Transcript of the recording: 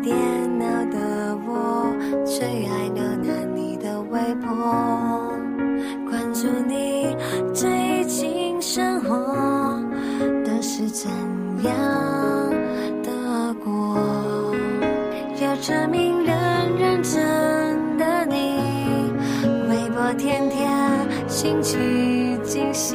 电脑的我，最爱浏览你的微博，关注你最近生活都是怎样的过，有着名人认真的你，微博天天新奇惊喜。